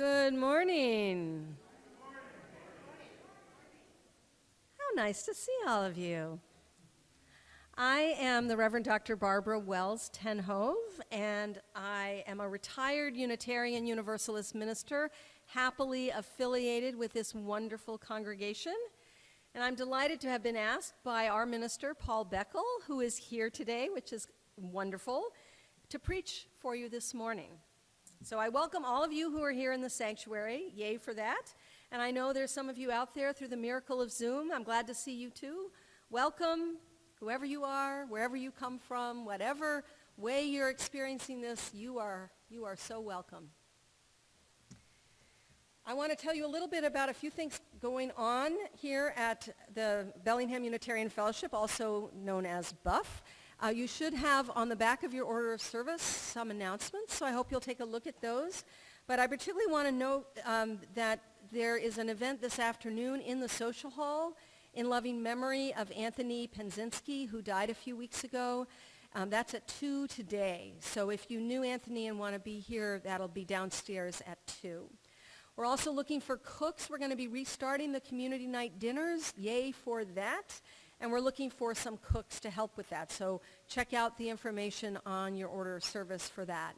Good morning. How nice to see all of you. I am the Reverend Dr. Barbara Wells ten Hove, and I am a retired Unitarian Universalist minister, happily affiliated with this wonderful congregation. And I'm delighted to have been asked by our minister, Paul Beckel, who is here today, which is wonderful, to preach for you this morning. So I welcome all of you who are here in the sanctuary. Yay for that. And I know there's some of you out there through the miracle of Zoom. I'm glad to see you too. Welcome, whoever you are, wherever you come from, whatever way you're experiencing this, you are, you are so welcome. I want to tell you a little bit about a few things going on here at the Bellingham Unitarian Fellowship, also known as BUF. Uh, you should have on the back of your order of service some announcements, so I hope you'll take a look at those. But I particularly want to note um, that there is an event this afternoon in the social hall in loving memory of Anthony Penzinski, who died a few weeks ago. Um, that's at 2 today. So if you knew Anthony and want to be here, that'll be downstairs at 2. We're also looking for cooks. We're going to be restarting the community night dinners. Yay for that and we're looking for some cooks to help with that. So check out the information on your order of service for that.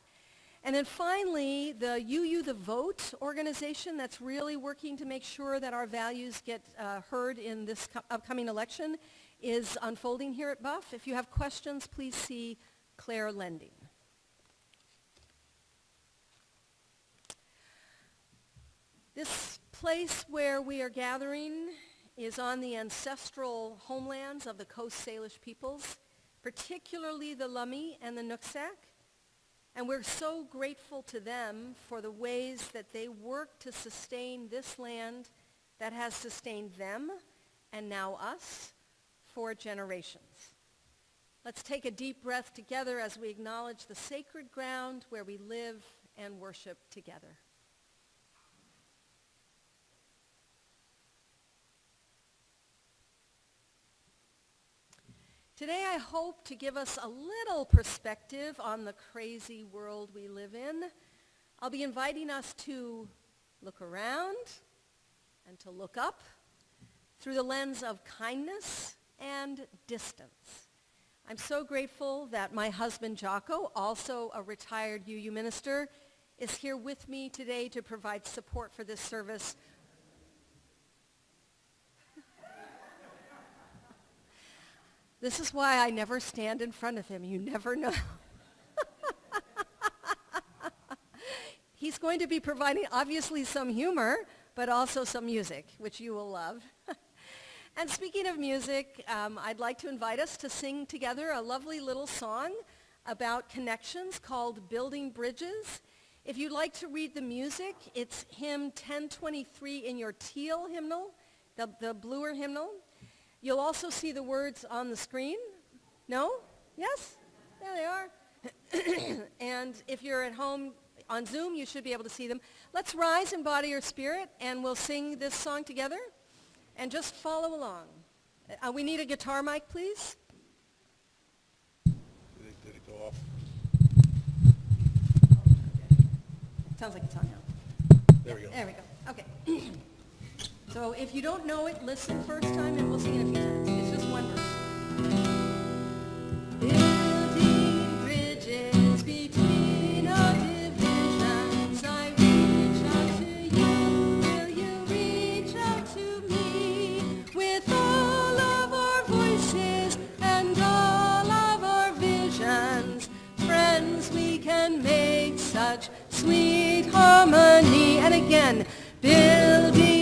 And then finally, the UU the Vote organization that's really working to make sure that our values get uh, heard in this co- upcoming election is unfolding here at Buff. If you have questions, please see Claire Lending. This place where we are gathering is on the ancestral homelands of the Coast Salish peoples, particularly the Lummi and the Nooksack. And we're so grateful to them for the ways that they work to sustain this land that has sustained them and now us for generations. Let's take a deep breath together as we acknowledge the sacred ground where we live and worship together. Today, I hope to give us a little perspective on the crazy world we live in. I'll be inviting us to look around and to look up through the lens of kindness and distance. I'm so grateful that my husband, Jaco, also a retired UU minister, is here with me today to provide support for this service This is why I never stand in front of him. You never know. He's going to be providing obviously some humor, but also some music, which you will love. and speaking of music, um, I'd like to invite us to sing together a lovely little song about connections called Building Bridges. If you'd like to read the music, it's hymn 1023 in your teal hymnal, the, the bluer hymnal. You'll also see the words on the screen. No? Yes? There they are. and if you're at home on Zoom, you should be able to see them. Let's rise in body or spirit, and we'll sing this song together. And just follow along. Uh, we need a guitar mic, please. Did it, did it go off? Sounds like it's on now. There we go. There we go. Okay. So if you don't know it, listen first time and we'll sing it a few times. It's just one verse. Building bridges between our divisions, I reach out to you. Will you reach out to me with all of our voices and all of our visions? Friends, we can make such sweet harmony. And again, building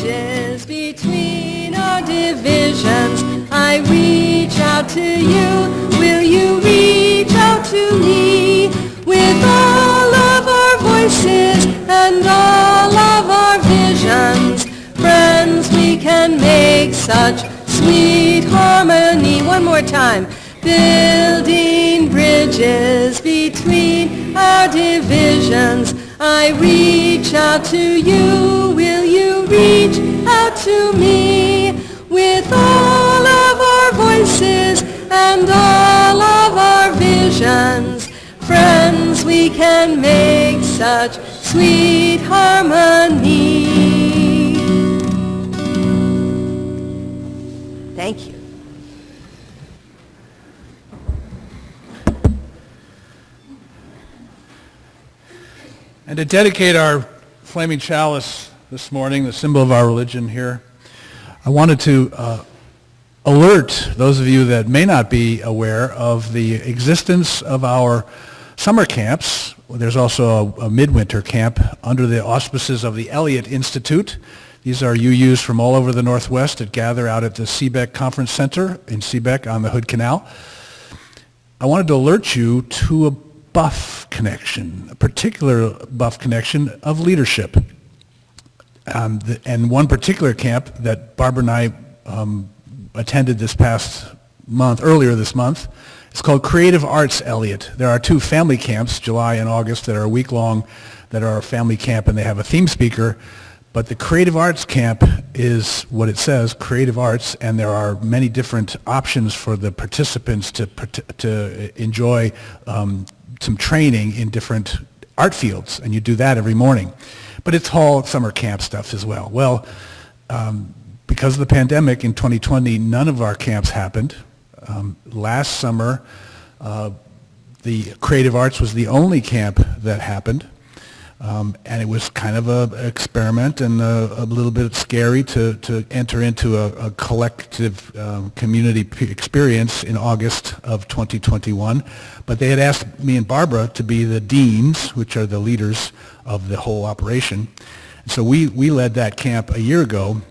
bridges between our divisions. I reach out to you. Will you reach out to me with all of our voices and all of our visions? Friends, we can make such sweet harmony. One more time. Building bridges between our divisions. I reach out to you. Reach out to me with all of our voices and all of our visions? Friends, we can make such sweet harmony. Thank you. And to dedicate our flaming chalice this morning, the symbol of our religion here, I wanted to uh, alert those of you that may not be aware of the existence of our summer camps. There's also a, a midwinter camp under the auspices of the Elliott Institute. These are UUs from all over the Northwest that gather out at the Seabeck Conference Center in Seabeck on the Hood Canal. I wanted to alert you to a buff connection, a particular buff connection of leadership. Um, the, and one particular camp that Barbara and I um, attended this past month, earlier this month, is called Creative Arts Elliott. There are two family camps, July and August, that are a week long, that are a family camp, and they have a theme speaker. But the Creative Arts Camp is what it says, Creative Arts, and there are many different options for the participants to, to enjoy um, some training in different art fields, and you do that every morning. But it's all summer camp stuff as well. Well, um, because of the pandemic in 2020, none of our camps happened. Um, last summer, uh, the Creative Arts was the only camp that happened. Um, and it was kind of an experiment and a, a, little bit scary to, to enter into a, a collective um, community experience in August of 2021. But they had asked me and Barbara to be the deans, which are the leaders of the whole operation. So we, we led that camp a year ago,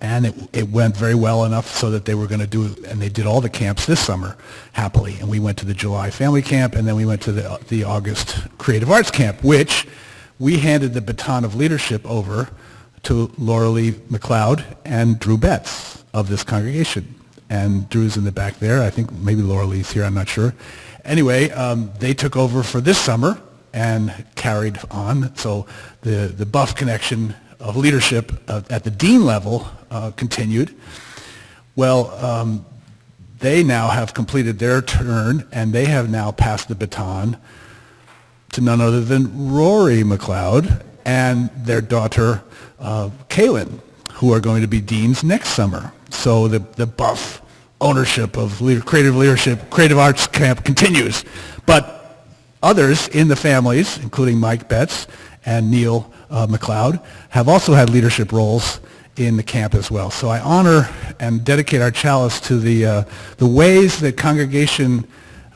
and it, it went very well enough so that they were going to do, and they did all the camps this summer happily. And we went to the July family camp, and then we went to the, the August creative arts camp, which we handed the baton of leadership over to Laura Lee McLeod and Drew Betts of this congregation. And Drew's in the back there. I think maybe Laura Lee's here. I'm not sure. Anyway, um, they took over for this summer and carried on. So the, the buff connection of leadership uh, at the dean level uh, continued. Well, um, they now have completed their turn, and they have now passed the baton to none other than Rory McLeod and their daughter, uh, Kaylin, who are going to be deans next summer. So the, the buff ownership of leader, creative leadership, creative arts camp continues. But others in the families, including Mike Betts and Neil uh, McLeod, have also had leadership roles in the camp as well. So I honor and dedicate our chalice to the, uh, the ways that congregation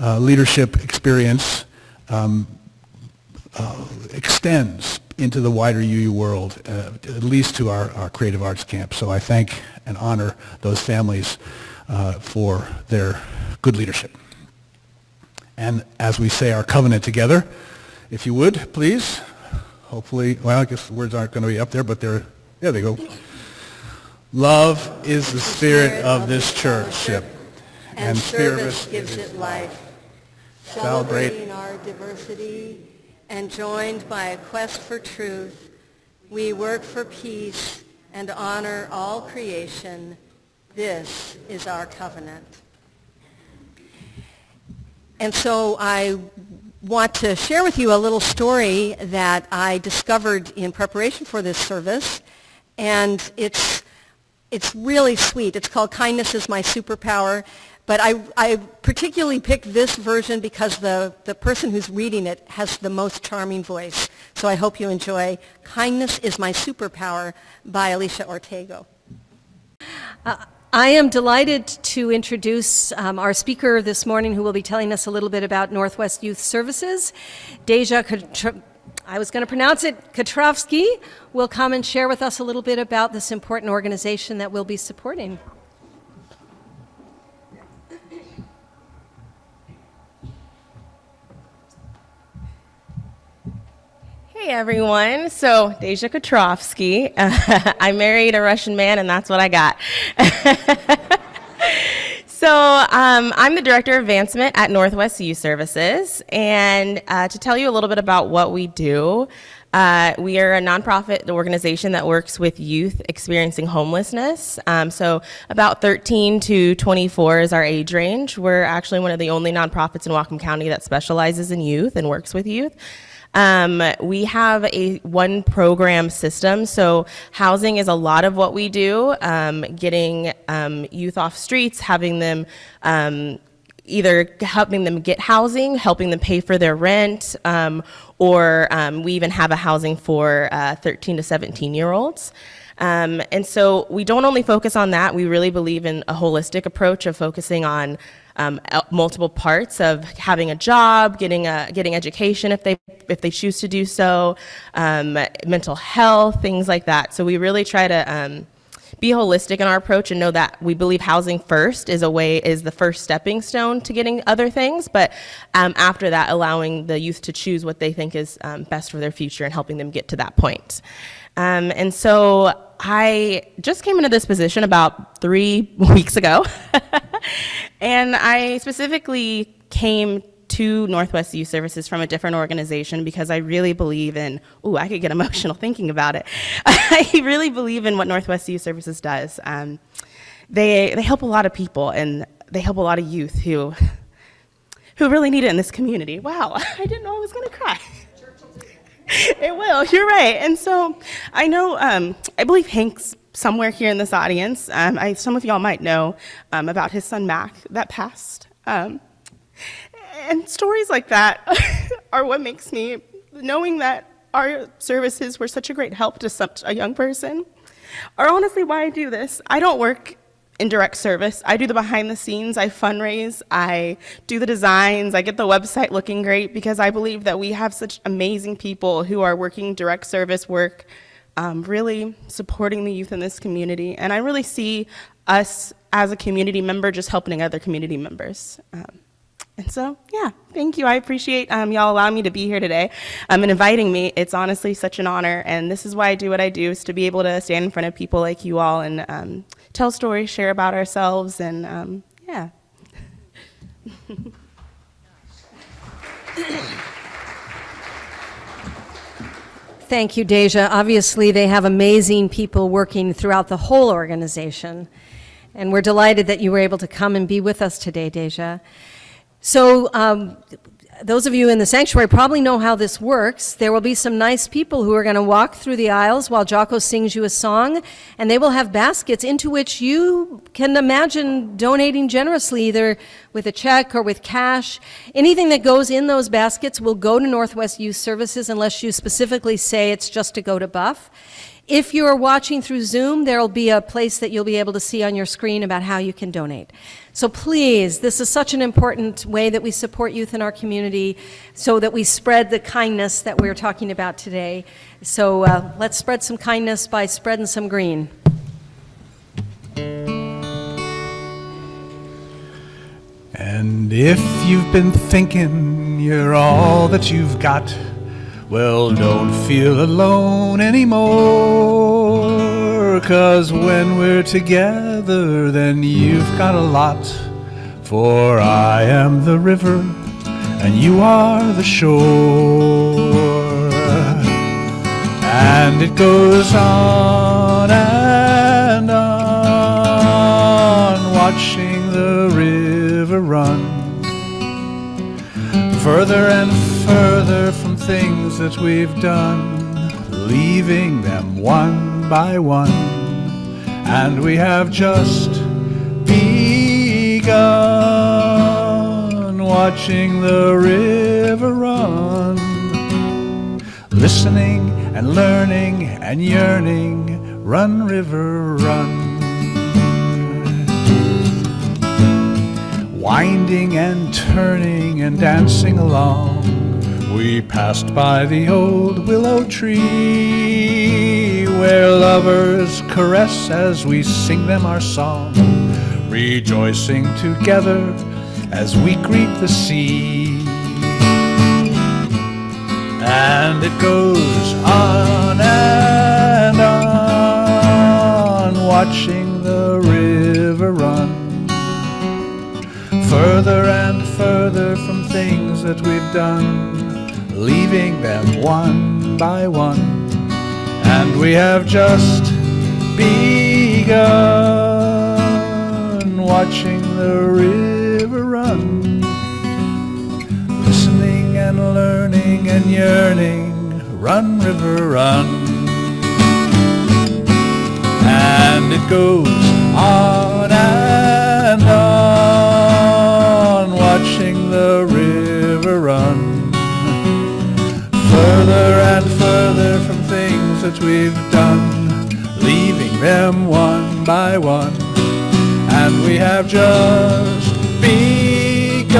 uh, leadership experience um, uh, extends into the wider UU world, uh, at least to our, our creative arts camp. So I thank and honor those families uh, for their good leadership. And as we say our covenant together, if you would, please, hopefully, well, I guess the words aren't going to be up there, but they're, there they go. Love is the spirit of this church, and service gives it life. Celebrating our diversity and joined by a quest for truth, we work for peace and honor all creation. This is our covenant. And so I want to share with you a little story that I discovered in preparation for this service. And it's, it's really sweet. It's called Kindness is My Superpower. But I, I particularly picked this version because the, the person who's reading it has the most charming voice. So I hope you enjoy Kindness is My Superpower by Alicia Ortego. Uh, I am delighted to introduce um, our speaker this morning who will be telling us a little bit about Northwest Youth Services. Deja, I was going to pronounce it, Katrovsky, will come and share with us a little bit about this important organization that we'll be supporting. Hey everyone, so Deja Katrovsky. Uh, I married a Russian man and that's what I got. so um, I'm the Director of Advancement at Northwest Youth Services and uh, to tell you a little bit about what we do, uh, we are a nonprofit organization that works with youth experiencing homelessness. Um, so about 13 to 24 is our age range. We're actually one of the only nonprofits in Whatcom County that specializes in youth and works with youth. Um, we have a one program system, so housing is a lot of what we do. Um, getting um, youth off streets, having them um, either helping them get housing, helping them pay for their rent, um, or um, we even have a housing for uh, 13 to 17 year olds. Um, and so we don't only focus on that, we really believe in a holistic approach of focusing on um, multiple parts of having a job, getting a getting education if they if they choose to do so, um, mental health, things like that. So we really try to um, be holistic in our approach and know that we believe housing first is a way is the first stepping stone to getting other things, but um, after that, allowing the youth to choose what they think is um, best for their future and helping them get to that point. Um, and so I just came into this position about three weeks ago, and I specifically came to Northwest Youth Services from a different organization because I really believe in, ooh, I could get emotional thinking about it. I really believe in what Northwest Youth Services does. Um, they, they help a lot of people and they help a lot of youth who, who really need it in this community. Wow, I didn't know I was going to cry. it will, you're right. And so I know, um, I believe Hank's somewhere here in this audience. Um, I, some of y'all might know um, about his son Mac that passed. Um, and stories like that are what makes me, knowing that our services were such a great help to such a young person, are honestly why I do this. I don't work in direct service. I do the behind the scenes, I fundraise, I do the designs, I get the website looking great because I believe that we have such amazing people who are working direct service work, um, really supporting the youth in this community. And I really see us as a community member just helping other community members. Um, and so, yeah, thank you. I appreciate um, y'all allowing me to be here today um, and inviting me. It's honestly such an honor. And this is why I do what I do, is to be able to stand in front of people like you all and um, tell stories, share about ourselves, and um, yeah. Thank you, Deja. Obviously, they have amazing people working throughout the whole organization. And we're delighted that you were able to come and be with us today, Deja. So, um, those of you in the sanctuary probably know how this works. There will be some nice people who are going to walk through the aisles while Jaco sings you a song, and they will have baskets into which you can imagine donating generously, either with a check or with cash. Anything that goes in those baskets will go to Northwest Youth Services unless you specifically say it's just to go to Buff. If you are watching through Zoom, there will be a place that you'll be able to see on your screen about how you can donate. So please, this is such an important way that we support youth in our community so that we spread the kindness that we're talking about today. So uh, let's spread some kindness by spreading some green. And if you've been thinking you're all that you've got, well, don't feel alone anymore. Cause when we're together, then you've got a lot. For I am the river, and you are the shore. And it goes on and on, watching the river run further and further from things that we've done, leaving them one by one. And we have just begun watching the river run, listening and learning and yearning. Run, river, run. winding and turning and dancing along. We passed by the old willow tree where lovers caress as we sing them our song, rejoicing together as we greet the sea. And it goes on and on, watching the river run further and further from things that we've done, leaving them one by one. And we have just begun watching the river run, listening and learning and yearning, run, river, run. And it goes on that we've done, leaving them one by one. And we have just begun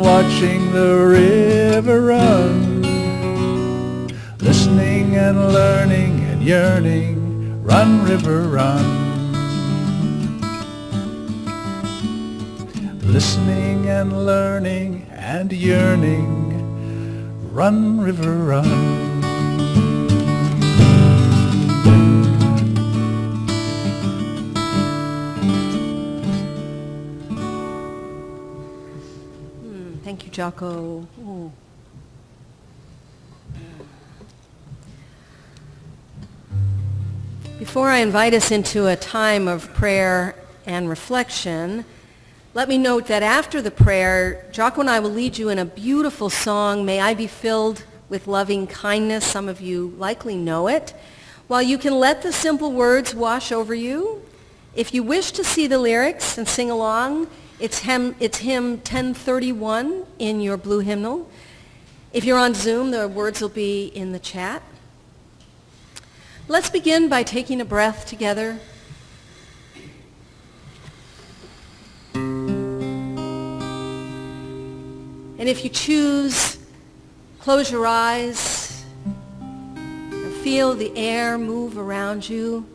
watching the river run, listening and learning and yearning, run river run. Listening and learning and yearning, run river run. Jaco. Before I invite us into a time of prayer and reflection, let me note that after the prayer, Jaco and I will lead you in a beautiful song, May I Be Filled with Loving Kindness. Some of you likely know it. While you can let the simple words wash over you, if you wish to see the lyrics and sing along, it's hymn, it's hymn 1031 in your blue hymnal. If you're on Zoom, the words will be in the chat. Let's begin by taking a breath together. And if you choose, close your eyes and feel the air move around you.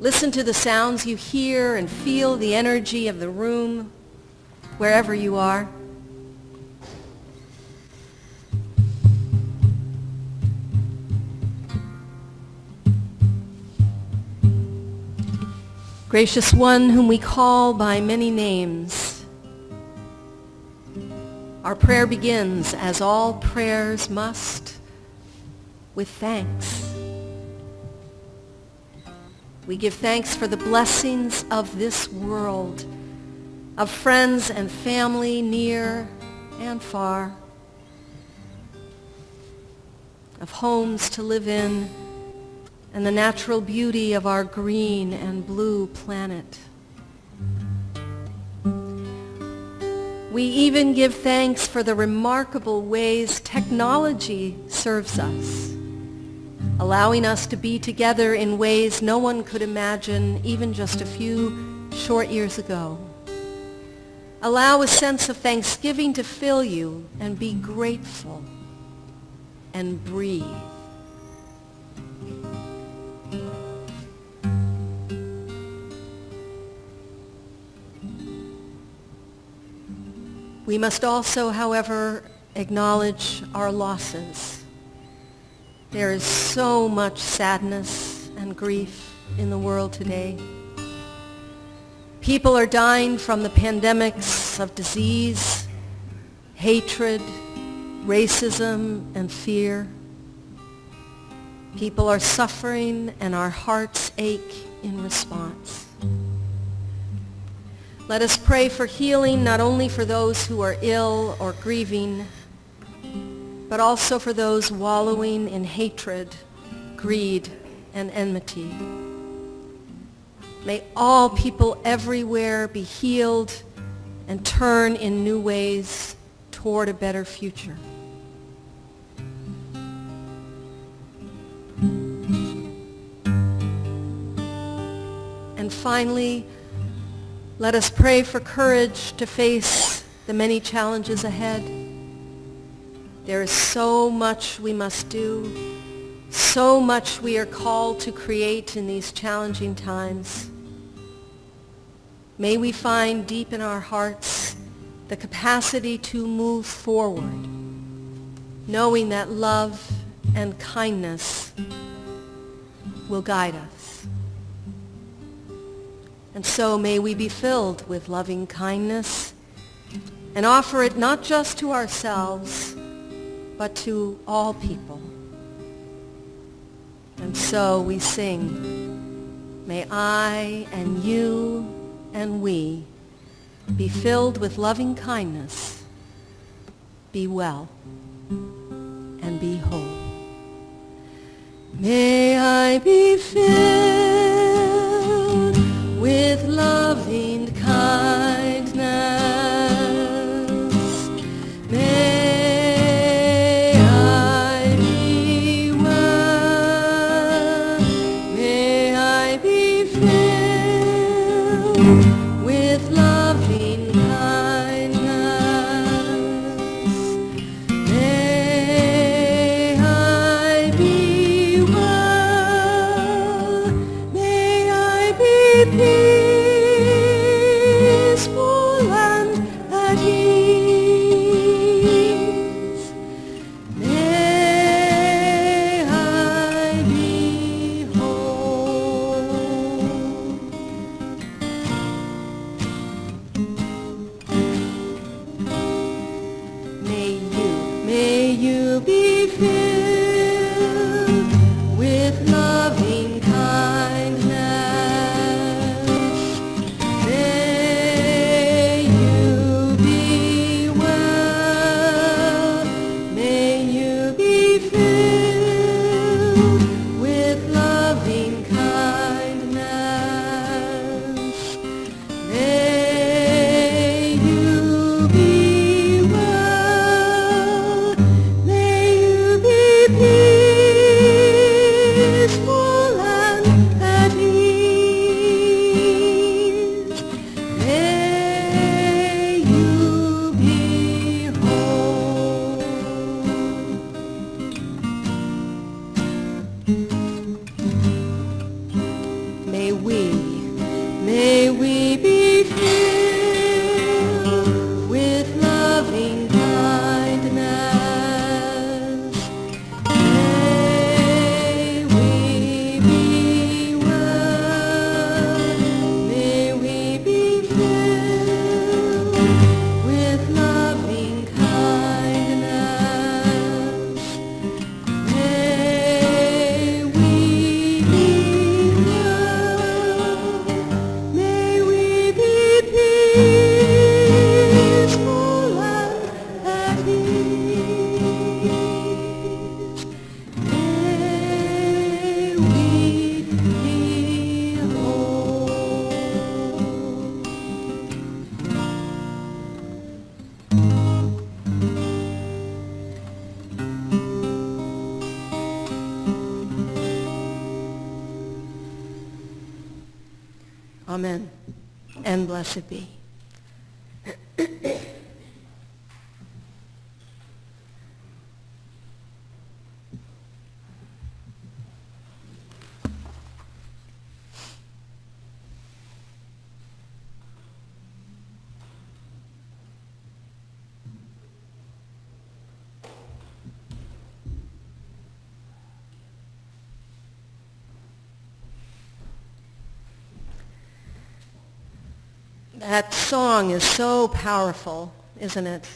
Listen to the sounds you hear and feel the energy of the room wherever you are. Gracious one whom we call by many names, our prayer begins, as all prayers must, with thanks. We give thanks for the blessings of this world, of friends and family near and far, of homes to live in, and the natural beauty of our green and blue planet. We even give thanks for the remarkable ways technology serves us, allowing us to be together in ways no one could imagine even just a few short years ago. Allow a sense of thanksgiving to fill you and be grateful and breathe. We must also, however, acknowledge our losses. There is so much sadness and grief in the world today. People are dying from the pandemics of disease, hatred, racism, and fear. People are suffering and our hearts ache in response. Let us pray for healing not only for those who are ill or grieving, but also for those wallowing in hatred, greed, and enmity. May all people everywhere be healed and turn in new ways toward a better future. And finally, let us pray for courage to face the many challenges ahead. There is so much we must do, so much we are called to create in these challenging times. May we find deep in our hearts the capacity to move forward, knowing that love and kindness will guide us. And so may we be filled with loving kindness and offer it not just to ourselves, but to all people. And so we sing, may I and you and we be filled with loving kindness be well, and be whole. May I be filled with loving kindness. That song is so powerful, isn't it?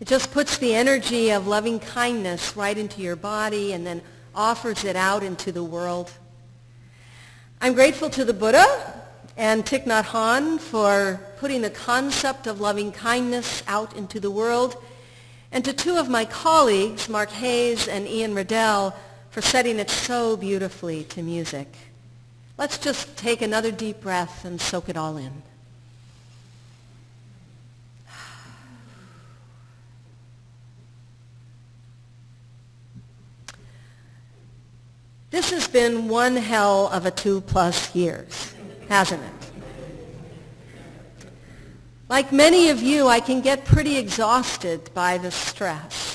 It just puts the energy of loving kindness right into your body and then offers it out into the world. I'm grateful to the Buddha and Thich Nhat Hanh for putting the concept of loving kindness out into the world, and to two of my colleagues, Mark Hayes and Ian Riddell, for setting it so beautifully to music. Let's just take another deep breath and soak it all in. This has been one hell of a two plus years, hasn't it? Like many of you, I can get pretty exhausted by the stress.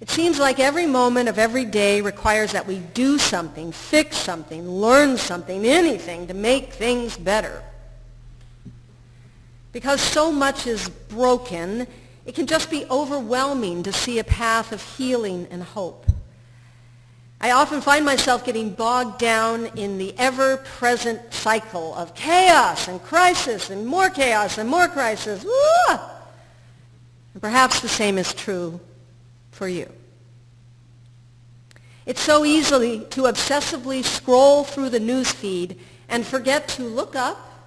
It seems like every moment of every day requires that we do something, fix something, learn something, anything to make things better. Because so much is broken, it can just be overwhelming to see a path of healing and hope. I often find myself getting bogged down in the ever-present cycle of chaos and crisis and more chaos and more crisis. And perhaps the same is true for you. It's so easy to obsessively scroll through the news feed and forget to look up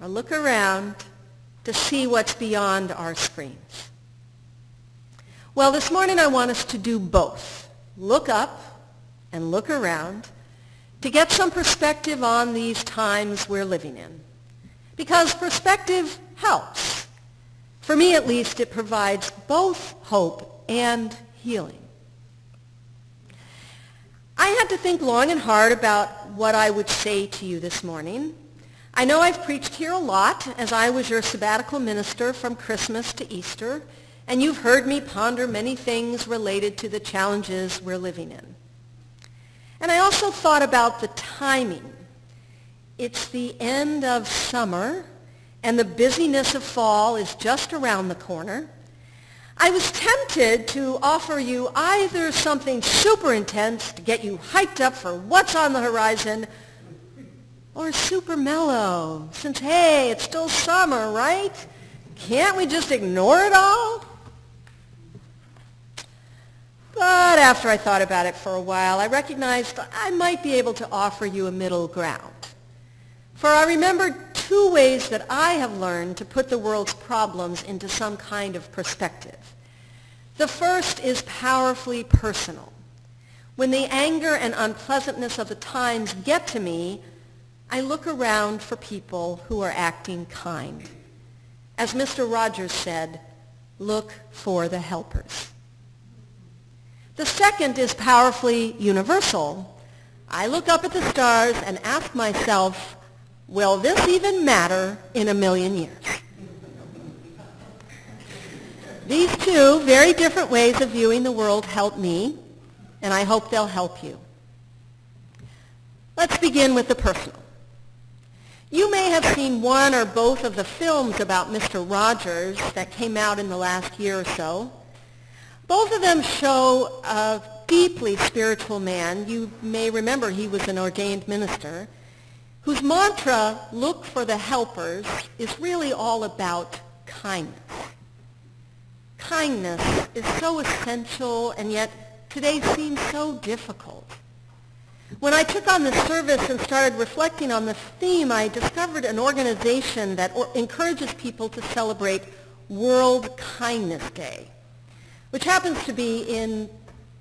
or look around to see what's beyond our screens. Well, this morning I want us to do both. Look up and look around to get some perspective on these times we're living in. Because perspective helps. For me, at least, it provides both hope and healing. I had to think long and hard about what I would say to you this morning. I know I've preached here a lot as I was your sabbatical minister from Christmas to Easter, and you've heard me ponder many things related to the challenges we're living in. And I also thought about the timing. It's the end of summer, and the busyness of fall is just around the corner. I was tempted to offer you either something super intense to get you hyped up for what's on the horizon, or super mellow, since, hey, it's still summer, right? Can't we just ignore it all? But after I thought about it for a while, I recognized I might be able to offer you a middle ground. For I remembered two ways that I have learned to put the world's problems into some kind of perspective. The first is powerfully personal. When the anger and unpleasantness of the times get to me, I look around for people who are acting kind. As Mr. Rogers said, look for the helpers. The second is powerfully universal. I look up at the stars and ask myself, will this even matter in a million years? These two very different ways of viewing the world help me, and I hope they'll help you. Let's begin with the personal. You may have seen one or both of the films about Mr. Rogers that came out in the last year or so. Both of them show a deeply spiritual man. You may remember he was an ordained minister whose mantra, look for the helpers, is really all about kindness. Kindness is so essential and yet today seems so difficult. When I took on this service and started reflecting on this theme, I discovered an organization that encourages people to celebrate World Kindness Day, which happens to be in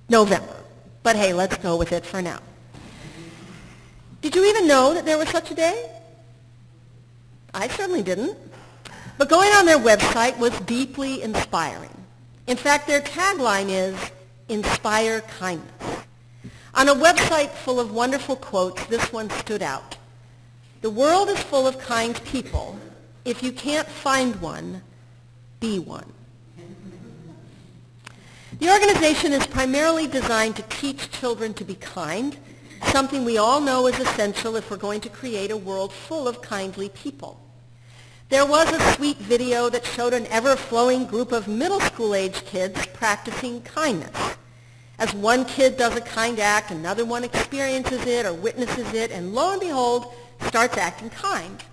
November. But hey, let's go with it for now. Did you even know that there was such a day? I certainly didn't. But going on their website was deeply inspiring. In fact, their tagline is, Inspire Kindness. On a website full of wonderful quotes, this one stood out. The world is full of kind people. If you can't find one, be one. The organization is primarily designed to teach children to be kind, something we all know is essential if we're going to create a world full of kindly people. There was a sweet video that showed an ever-flowing group of middle school-age kids practicing kindness. As one kid does a kind act, another one experiences it or witnesses it, and lo and behold, starts acting kind.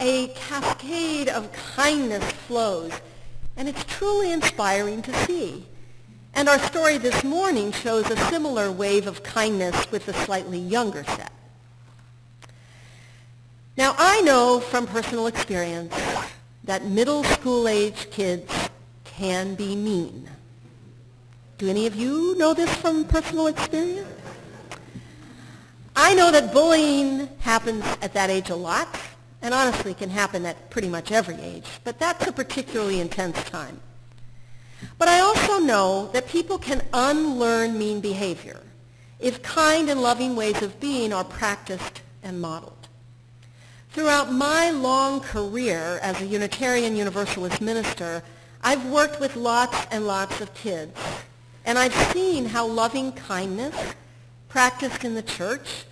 A cascade of kindness flows, and it's truly inspiring to see. And our story this morning shows a similar wave of kindness with a slightly younger set. Now, I know from personal experience that middle school age kids can be mean. Do any of you know this from personal experience? I know that bullying happens at that age a lot, and honestly can happen at pretty much every age, but that's a particularly intense time. But I also know that people can unlearn mean behavior if kind and loving ways of being are practiced and modeled. Throughout my long career as a Unitarian Universalist minister, I've worked with lots and lots of kids and I've seen how loving kindness practiced in the church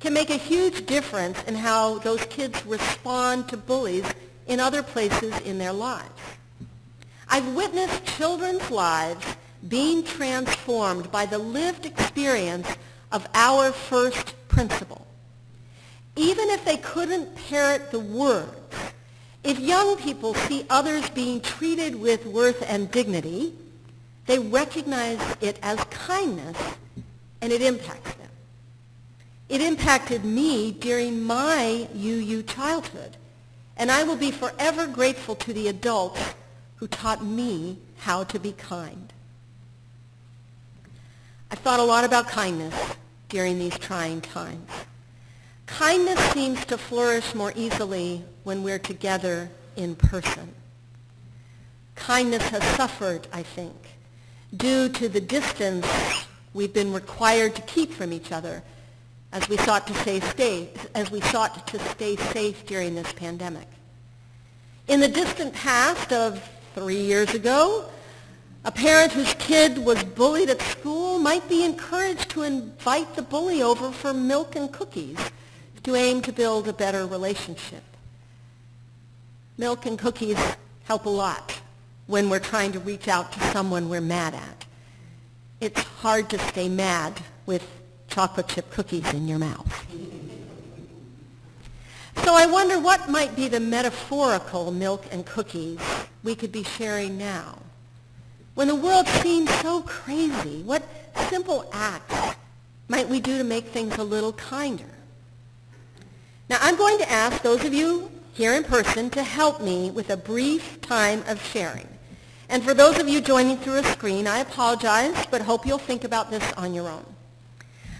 can make a huge difference in how those kids respond to bullies in other places in their lives. I've witnessed children's lives being transformed by the lived experience of our first principle. Even if they couldn't parrot the words, if young people see others being treated with worth and dignity, they recognize it as kindness, and it impacts them. It impacted me during my UU childhood, And I will be forever grateful to the adults who taught me how to be kind. I've thought a lot about kindness during these trying times. Kindness seems to flourish more easily when we're together in person. Kindness has suffered, I think, due to the distance we've been required to keep from each other as we sought to stay, stay, as we sought to stay safe during this pandemic. In the distant past of three years ago, a parent whose kid was bullied at school might be encouraged to invite the bully over for milk and cookies to aim to build a better relationship. Milk and cookies help a lot when we're trying to reach out to someone we're mad at. It's hard to stay mad with chocolate chip cookies in your mouth. So I wonder what might be the metaphorical milk and cookies we could be sharing now. When the world seems so crazy, what simple acts might we do to make things a little kinder? Now, I'm going to ask those of you here in person to help me with a brief time of sharing. And for those of you joining through a screen, I apologize, but hope you'll think about this on your own.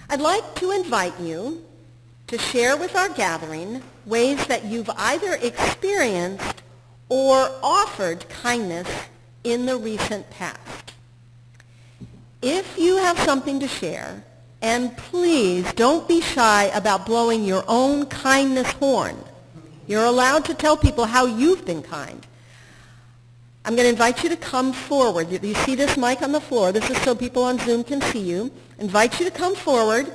I'd like to invite you to share with our gathering ways that you've either experienced or offered kindness in the recent past. If you have something to share, and please don't be shy about blowing your own kindness horn. You're allowed to tell people how you've been kind. I'm going to invite you to come forward. You see this mic on the floor. This is so people on Zoom can see you. invite you to come forward,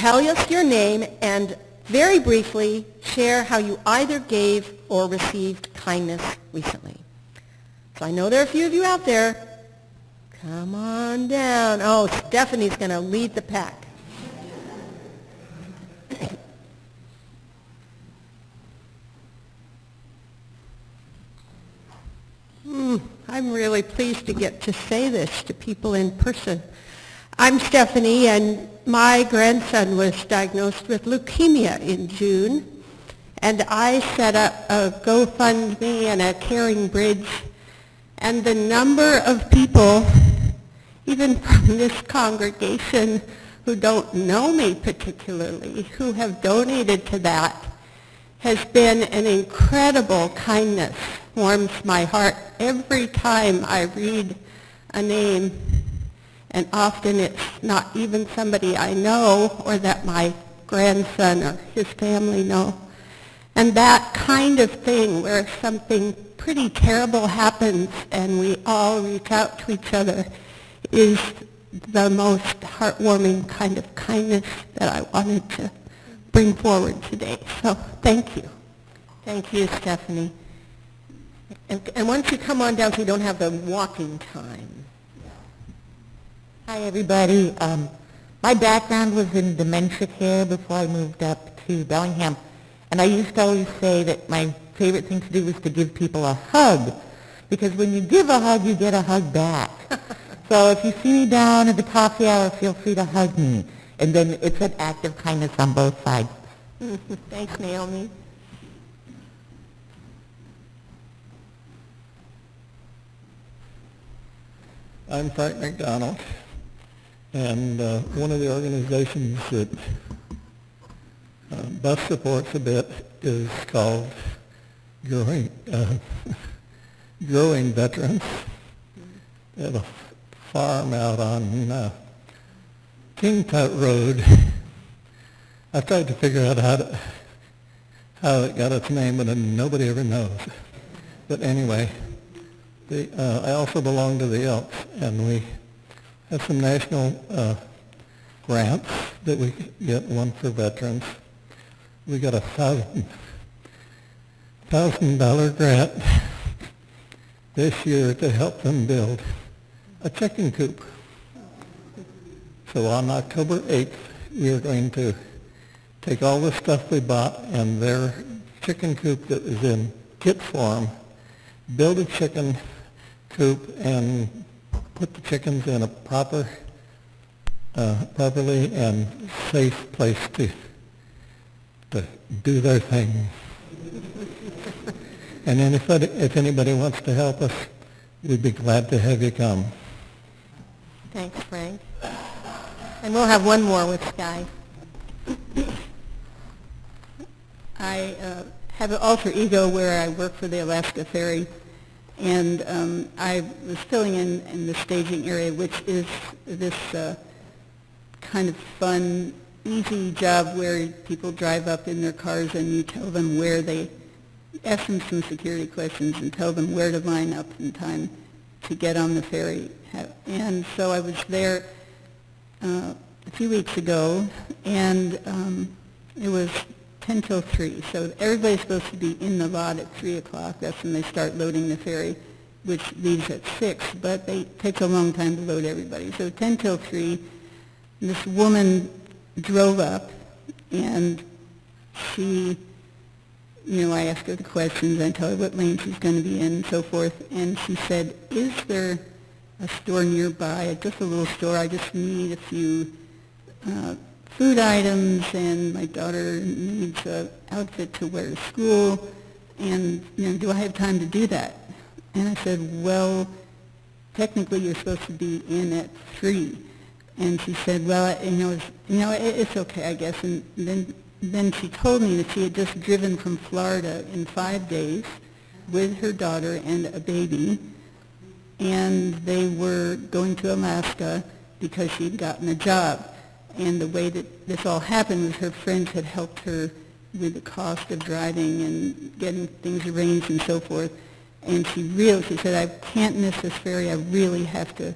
tell us your name, and very briefly share how you either gave or received kindness recently. So I know there are a few of you out there. Come on down. Oh, Stephanie's going to lead the pack. Mm, I'm really pleased to get to say this to people in person. I'm Stephanie, and my grandson was diagnosed with leukemia in June, and I set up a GoFundMe and a Caring Bridge and the number of people, even from this congregation, who don't know me particularly, who have donated to that, has been an incredible kindness. Warms my heart every time I read a name, and often it's not even somebody I know or that my grandson or his family know. And that kind of thing where something pretty terrible happens and we all reach out to each other is the most heartwarming kind of kindness that I wanted to bring forward today. So thank you. Thank you, Stephanie. And, and once you come on down so you don't have the walking time. Hi, everybody. Um, my background was in dementia care before I moved up to Bellingham. And I used to always say that my favorite thing to do was to give people a hug. Because when you give a hug, you get a hug back. so if you see me down at the coffee hour, feel free to hug me. And then it's an act of kindness on both sides. Thanks, Naomi. I'm Frank McDonald, and uh, one of the organizations that uh, Bus supports a bit is called Growing, uh, Growing Veterans. They have a farm out on uh, King Tut Road. I tried to figure out how to, how it got its name, but nobody ever knows. But anyway, the, uh, I also belong to the Elks, and we have some national uh, grants that we get, one for veterans, we got a thousand thousand dollar grant this year to help them build a chicken coop. So on October 8th, we are going to take all the stuff we bought and their chicken coop that is in kit form, build a chicken coop and put the chickens in a proper, uh, properly and safe place to to do their thing. And then if, if anybody wants to help us, we'd be glad to have you come. Thanks, Frank. And we'll have one more with Sky. I uh, have an alter ego where I work for the Alaska Ferry, and um, I was filling in in the staging area, which is this uh, kind of fun, easy job where people drive up in their cars and you tell them where they, ask them some security questions and tell them where to line up in time to get on the ferry. And so I was there uh, a few weeks ago, and um, it was 10 till 3. So everybody's supposed to be in the lot at 3 o'clock. That's when they start loading the ferry, which leaves at 6. But they take a long time to load everybody. So 10 till 3, this woman drove up, and she, you know, I asked her the questions. I tell her what lane she's going to be in and so forth. And she said, is there a store nearby, just a little store. I just need a few uh, food items, and my daughter needs an outfit to wear to school, and you know, do I have time to do that? And I said, well, technically you're supposed to be in at three. And she said, well, you know, it's, you know, it's okay, I guess. And then, then she told me that she had just driven from Florida in five days with her daughter and a baby, and they were going to Alaska because she'd gotten a job. And the way that this all happened was her friends had helped her with the cost of driving and getting things arranged and so forth. And she really, she said, I can't miss this ferry. I really have to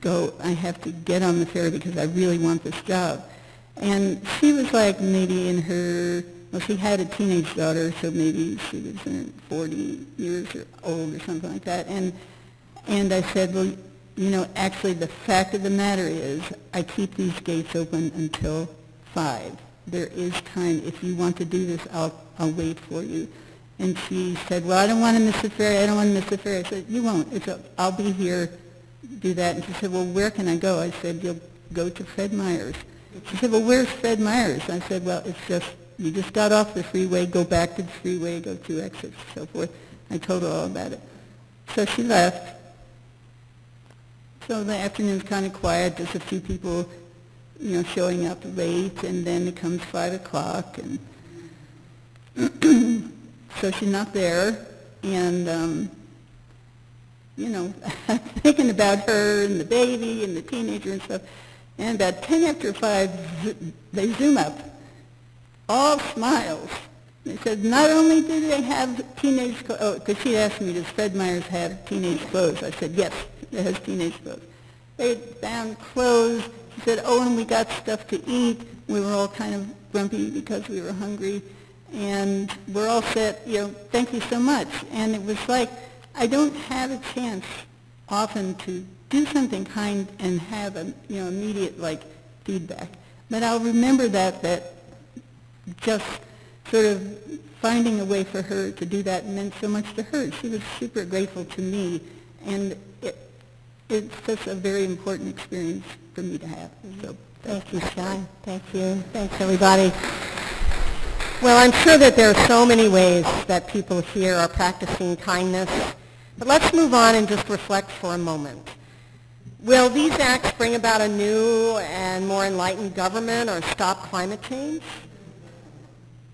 go, I have to get on the ferry because I really want this job. And she was like maybe in her, well, she had a teenage daughter, so maybe she was in 40 years or old or something like that. And and I said, well, you know, actually the fact of the matter is I keep these gates open until 5. There is time. If you want to do this, I'll, I'll wait for you. And she said, well, I don't want to miss the ferry. I don't want to miss the ferry. I said, you won't. It's a, I'll be here, do that. And she said, well, where can I go? I said, you'll go to Fred Meyer's. She said, well, where's Fred Meyer's? I said, well, it's just, you just got off the freeway, go back to the freeway, go two exits, and so forth. I told her all about it. So she left. So the afternoon's kind of quiet, just a few people, you know, showing up late, and then it comes 5 o'clock, and so she's not there, and, um, you know, thinking about her and the baby and the teenager and stuff, and about 10 after 5, they zoom up, all smiles. They said, not only do they have teenage clothes, oh, because she asked me, does Fred Meyer's have teenage clothes? I said, yes, it has teenage clothes. They found clothes. He said, oh, and we got stuff to eat. We were all kind of grumpy because we were hungry. And we're all set, you know, thank you so much. And it was like, I don't have a chance often to do something kind and have a, you know, immediate, like, feedback. But I'll remember that, that just sort of finding a way for her to do that meant so much to her. She was super grateful to me. And it's just a very important experience for me to have. So Thank you, Sky. Thank you. Thanks, everybody. Well, I'm sure that there are so many ways that people here are practicing kindness, but let's move on and just reflect for a moment. Will these acts bring about a new and more enlightened government or stop climate change?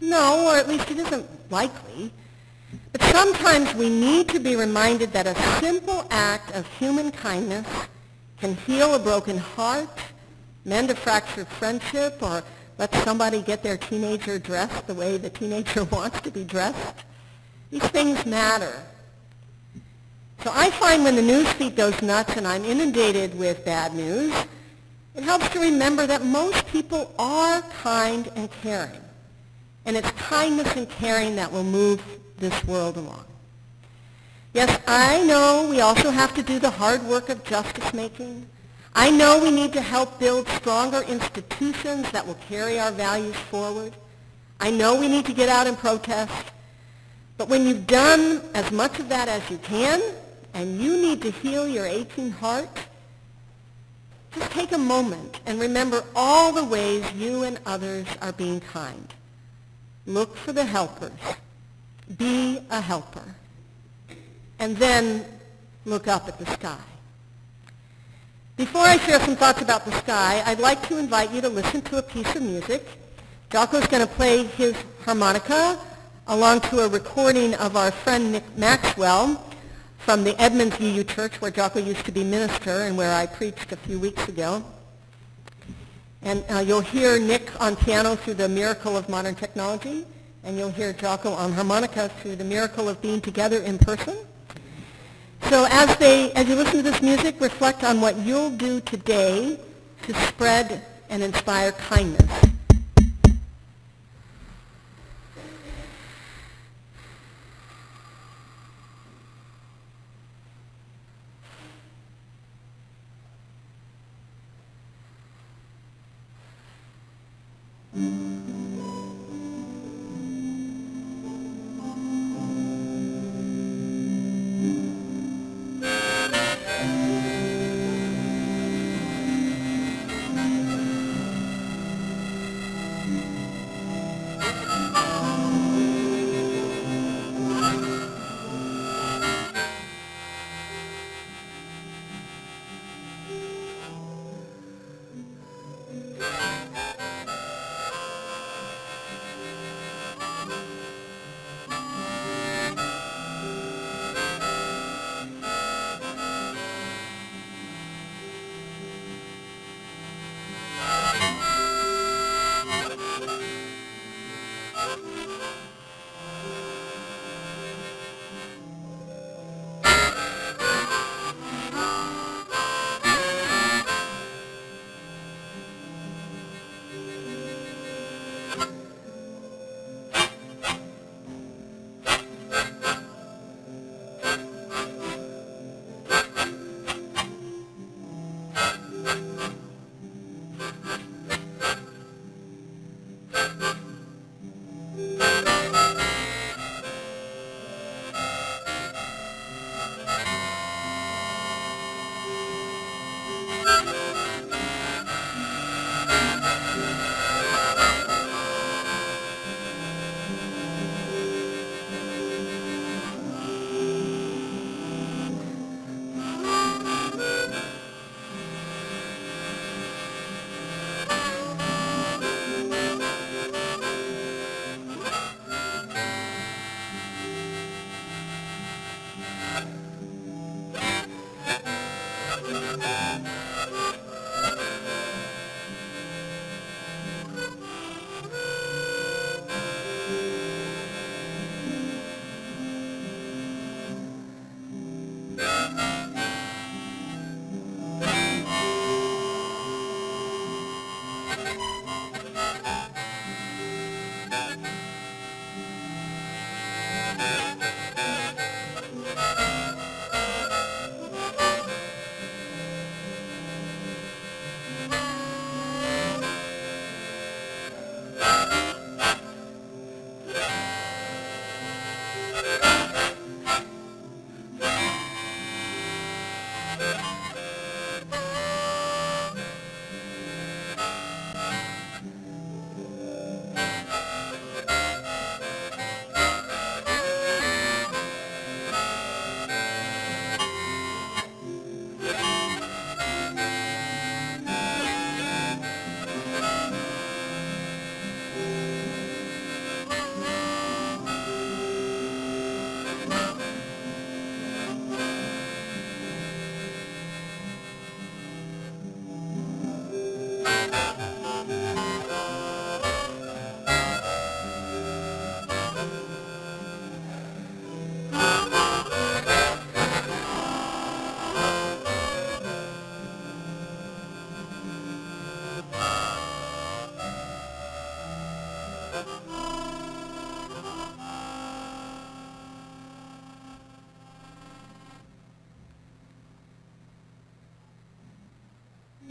No, or at least it isn't likely. But sometimes we need to be reminded that a simple act of human kindness can heal a broken heart, mend a fractured friendship, or let somebody get their teenager dressed the way the teenager wants to be dressed. These things matter. So I find when the news feed goes nuts and I'm inundated with bad news, it helps to remember that most people are kind and caring. And it's kindness and caring that will move this world along. Yes, I know we also have to do the hard work of justice making. I know we need to help build stronger institutions that will carry our values forward. I know we need to get out and protest. But when you've done as much of that as you can, and you need to heal your aching heart, just take a moment and remember all the ways you and others are being kind. Look for the helpers be a helper, and then look up at the sky. Before I share some thoughts about the sky, I'd like to invite you to listen to a piece of music. Jaco's going to play his harmonica along to a recording of our friend Nick Maxwell from the Edmonds UU Church where Jaco used to be minister and where I preached a few weeks ago. And uh, you'll hear Nick on piano through the miracle of modern technology, and you'll hear Jaco on harmonica through the miracle of being together in person. So as they, as you listen to this music, reflect on what you'll do today to spread and inspire kindness.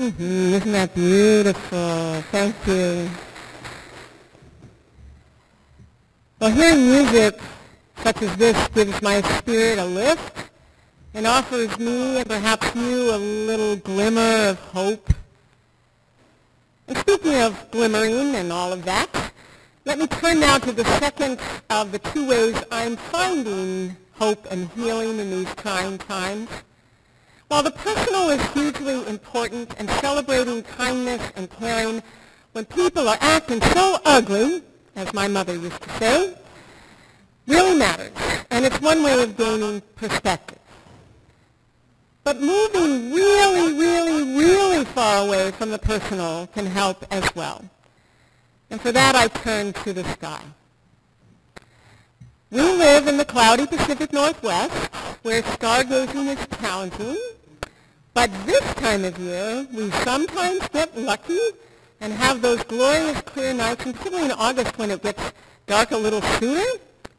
Isn't that beautiful? Thank you. Well, hearing music such as this gives my spirit a lift and offers me and perhaps you a little glimmer of hope. And speaking of glimmering and all of that, Let me turn now to the second of the two ways I'm finding hope and healing in these trying times. While the personal is hugely important and celebrating kindness and caring when people are acting so ugly, as my mother used to say, really matters. And it's one way of gaining perspective. But moving really, really, really far away from the personal can help as well. And for that I turn to the sky. We live in the cloudy Pacific Northwest where stargazing is challenging. But this time of year, we sometimes get lucky and have those glorious clear nights, and particularly in August when it gets dark a little sooner,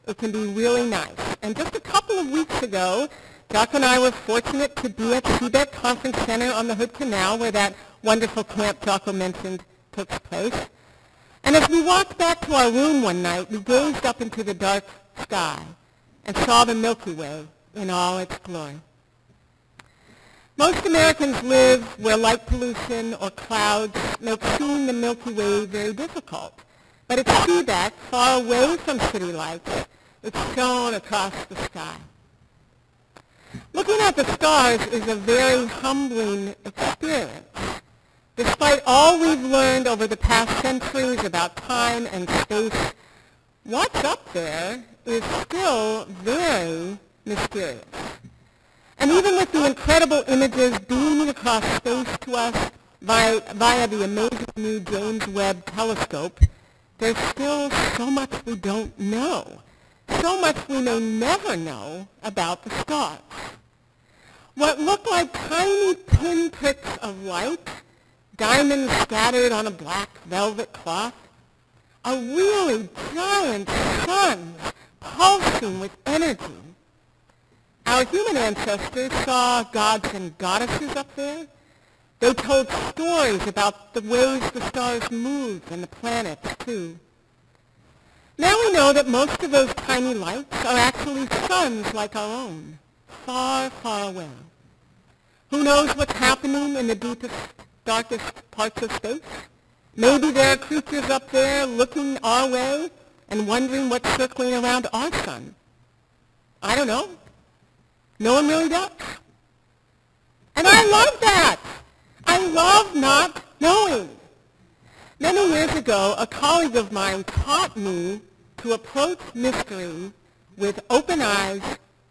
it can be really nice. And just a couple of weeks ago, Doc and I were fortunate to be at Seabeck Conference Center on the Hood Canal where that wonderful camp Jaco mentioned took place. And as we walked back to our room one night, we gazed up into the dark sky and saw the Milky Way in all its glory. Most Americans live where light pollution or clouds make seeing the Milky Way very difficult. But it's true that, far away from city lights, it's shown across the sky. Looking at the stars is a very humbling experience. Despite all we've learned over the past centuries about time and space, what's up there is still very mysterious. And even with the incredible images beaming across space to us via, via the amazing new James Webb telescope, there's still so much we don't know. So much we may never know about the stars. What look like tiny pinpricks of light, diamonds scattered on a black velvet cloth, are really giant suns pulsing with energy. Our human ancestors saw gods and goddesses up there. They told stories about the ways the stars moved and the planets, too. Now we know that most of those tiny lights are actually suns like our own, far, far away. Who knows what's happening in the deepest, darkest parts of space? Maybe there are creatures up there looking our way and wondering what's circling around our sun. I don't know. No one really does. And I love that. I love not knowing. Many years ago, a colleague of mine taught me to approach mystery with open eyes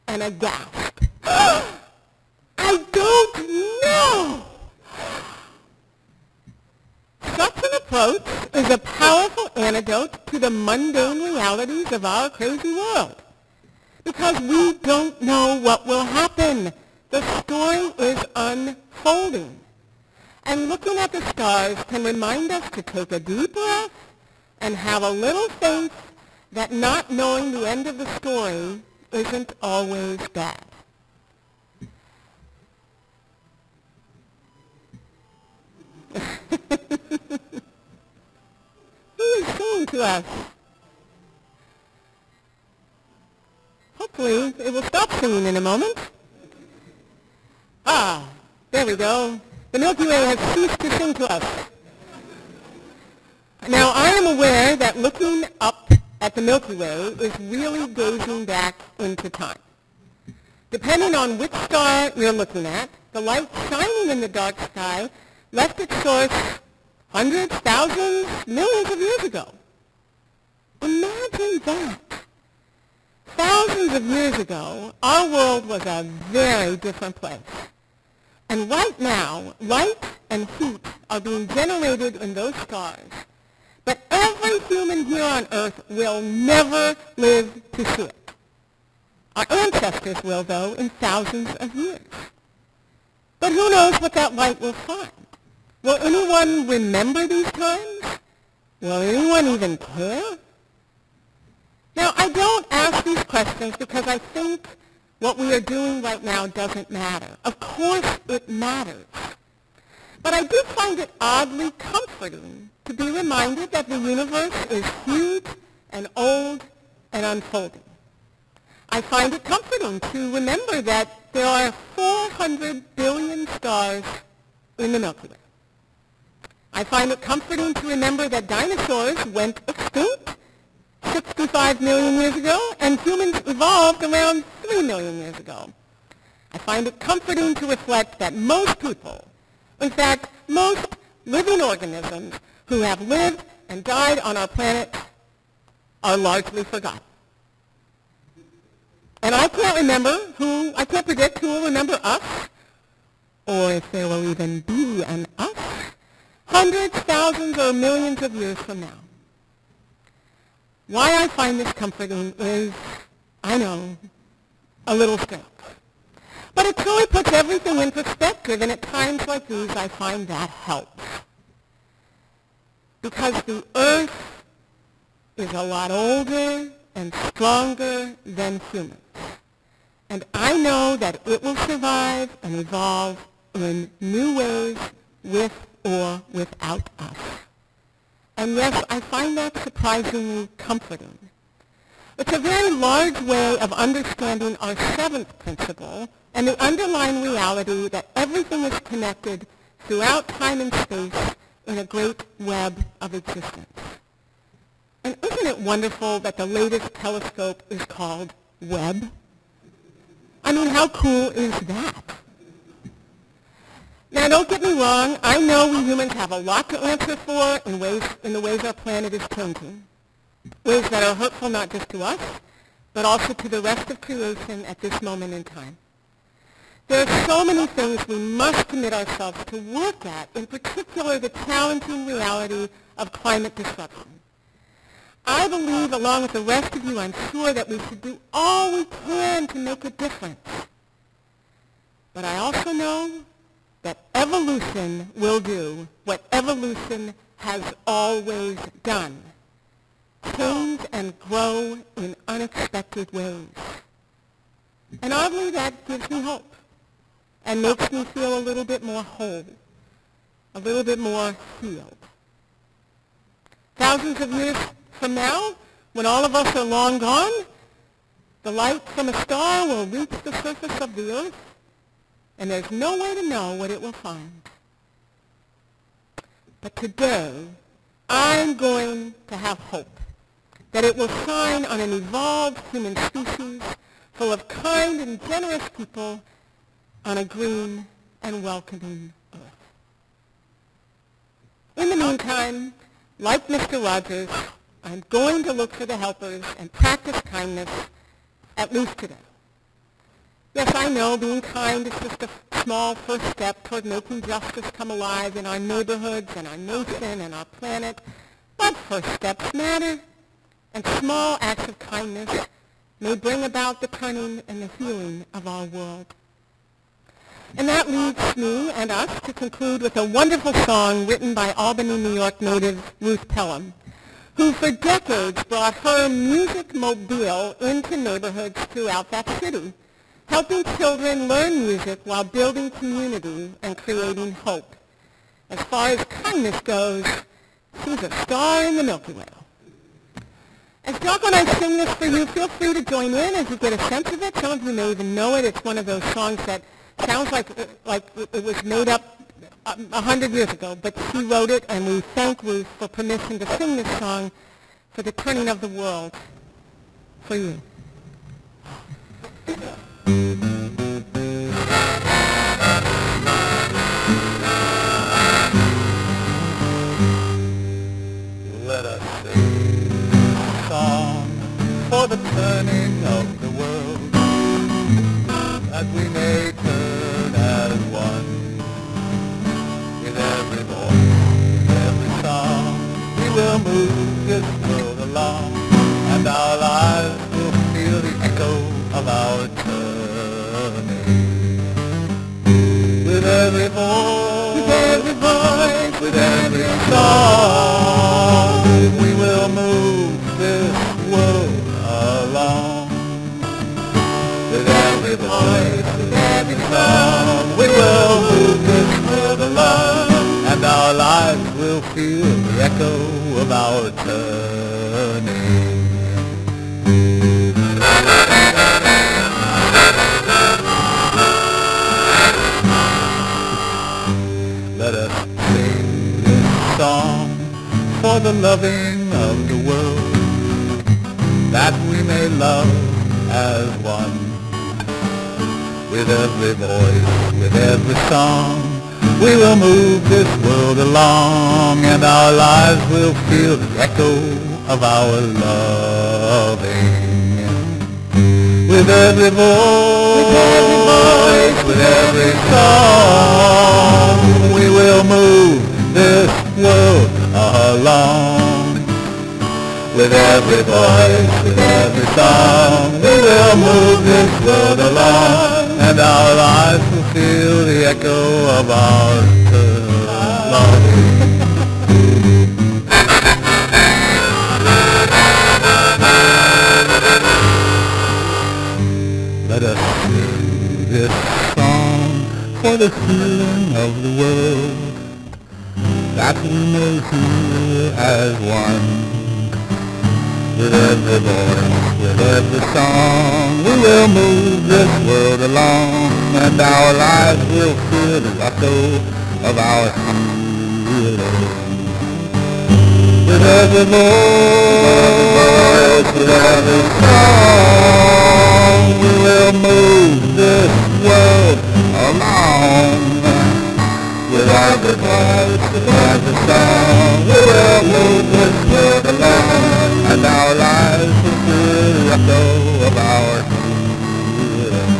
and a gasp. I don't know. Such an approach is a powerful antidote to the mundane realities of our crazy world. Because we don't know what will happen. The story is unfolding. And looking at the stars can remind us to take a deep breath and have a little faith that not knowing the end of the story isn't always bad. Who is singing to us? Hopefully it will stop singing in a moment. Ah, there we go. The Milky Way has ceased to sing to us. Now, I am aware that looking up at the Milky Way is really gazing back into time. Depending on which star you're looking at, the light shining in the dark sky left its source hundreds, thousands, millions of years ago. Imagine that. Thousands of years ago, our world was a very different place. And right now, light and heat are being generated in those stars. But every human here on Earth will never live to see it. Our ancestors will, though, in thousands of years. But who knows what that light will find? Will anyone remember these times? Will anyone even care? Now, I don't ask these questions because I think what we are doing right now doesn't matter. Of course it matters. But I do find it oddly comforting to be reminded that the universe is huge and old and unfolding. I find it comforting to remember that there are 400 billion stars in the Milky Way. I find it comforting to remember that dinosaurs went extinct 65 million years ago, and humans evolved around 3 million years ago. I find it comforting to reflect that most people, in fact, most living organisms who have lived and died on our planet are largely forgotten. And I can't remember who, I can't predict who will remember us, or if there will even be an us, hundreds, thousands, or millions of years from now. Why I find this comforting is, I know, a little strange. But it truly puts everything in perspective, and at times like these, I find that helps. Because the earth is a lot older and stronger than humans. And I know that it will survive and evolve in new ways with or without us. And yes, I find that surprisingly comforting. It's a very large way of understanding our seventh principle and the underlying reality that everything is connected throughout time and space in a great web of existence. And isn't it wonderful that the latest telescope is called Webb? I mean, how cool is that? Now, don't get me wrong. I know we humans have a lot to answer for in, ways, in the ways our planet is changing, ways that are hurtful not just to us, but also to the rest of creation at this moment in time. There are so many things we must commit ourselves to work at, in particular the challenging reality of climate disruption. I believe, along with the rest of you, I'm sure that we should do all we can to make a difference. But I also know that evolution will do what evolution has always done. Change and grow in unexpected ways. And oddly, that gives me hope and makes me feel a little bit more whole, a little bit more healed. Thousands of years from now, when all of us are long gone, the light from a star will reach the surface of the earth, and there's no way to know what it will find. But today, I'm going to have hope that it will shine on an evolved human species full of kind and generous people on a green and welcoming earth. In the meantime, like Mr. Rogers, I'm going to look for the helpers and practice kindness, at least today. Yes, I know being kind is just a small first step toward making justice come alive in our neighborhoods and our nation and our planet, but first steps matter, and small acts of kindness may bring about the turning and the healing of our world. And that leads me and us to conclude with a wonderful song written by Albany, New York native Ruth Pelham, who for decades brought her music mobile into neighborhoods throughout that city, helping children learn music while building community and creating hope. As far as kindness goes, she's a star in the Milky Way. As Doc and I sing this for you, feel free to join in as you get a sense of it. Some of you may even know it. It's one of those songs that sounds like uh, like it was made up uh, a hundred years ago, but she wrote it, and we thank Ruth for permission to sing this song for the turning of the world for you. For the turning of the world, that we may turn as one. With every voice, every song, we will move this world along, and our lives will feel the echo of our turning. With every voice, with every voice, with every song, we will move Voice, with every song, we will move this world along, and our lives will feel the echo of our turning. Let us sing this song for the loving of the world. that we may love as one. With every voice, with every song, we will move this world along, and our lives will feel the echo of our loving. With every voice, with every song, we will move this world along. With every voice, with every song, we will move this world along, and our lives will feel the echo of our love. Let us sing this song for the healing of the world, that we may hear as one. With every voice, with every song, we will move this world along, and our lives will feel the echo of our healing. With every voice, with every song, we will move this world along. With every voice, with every song, we will move this world and our lives will feel the echo of our healing.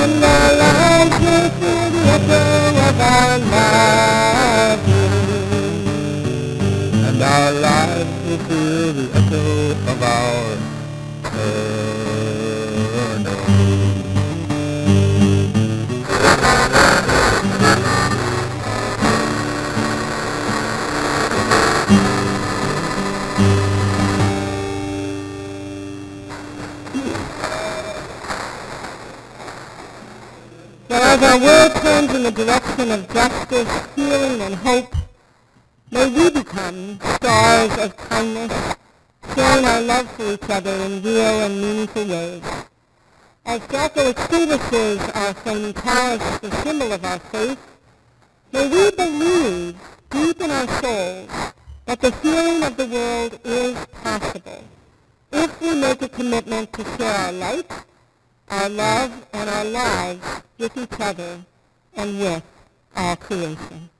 And our lives will feel the echo of our lives and our lives will feel the echo of our But as our world turns in the direction of justice, healing, and hope, May we become stars of kindness, sharing our love for each other in real and meaningful ways. As Jaco extinguishes our flaming chalice, the symbol of our faith, may we believe deep in our souls that the healing of the world is possible if we make a commitment to share our light, our love, and our lives with each other and with our creation.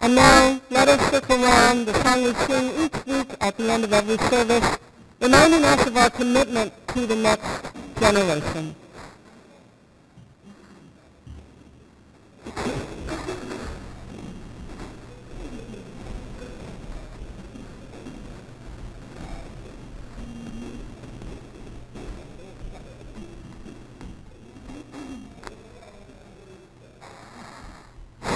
And now, let us circle around the song we sing each week at the end of every service, reminding us of our commitment to the next generation.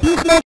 peacemaker.